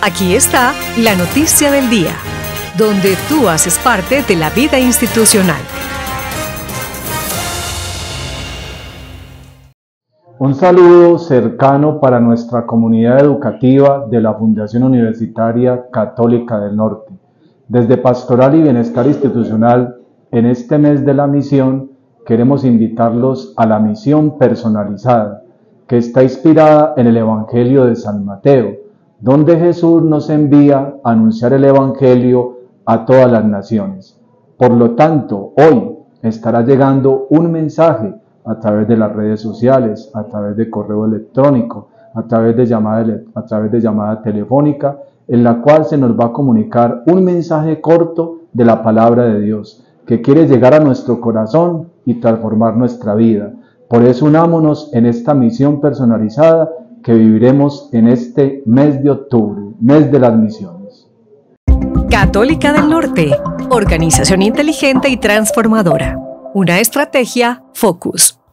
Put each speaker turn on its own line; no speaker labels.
Aquí está la noticia del día, donde tú haces parte de la vida institucional.
Un saludo cercano para nuestra comunidad educativa de la Fundación Universitaria Católica del Norte. Desde Pastoral y Bienestar Institucional, en este mes de la misión, queremos invitarlos a la misión personalizada, que está inspirada en el Evangelio de San Mateo, donde Jesús nos envía a anunciar el Evangelio a todas las naciones. Por lo tanto, hoy estará llegando un mensaje a través de las redes sociales, a través de correo electrónico, a través de llamada, telefónica, en la cual se nos va a comunicar un mensaje corto de la palabra de Dios, que quiere llegar a nuestro corazón y transformar nuestra vida. Por eso unámonos en esta misión personalizada que viviremos en este mes de octubre, mes de las misiones.
Católica del Norte, organización inteligente y transformadora. Una estrategia Focus.